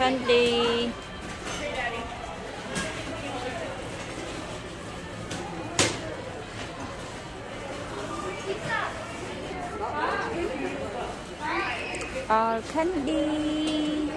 Uh, candy. All candy.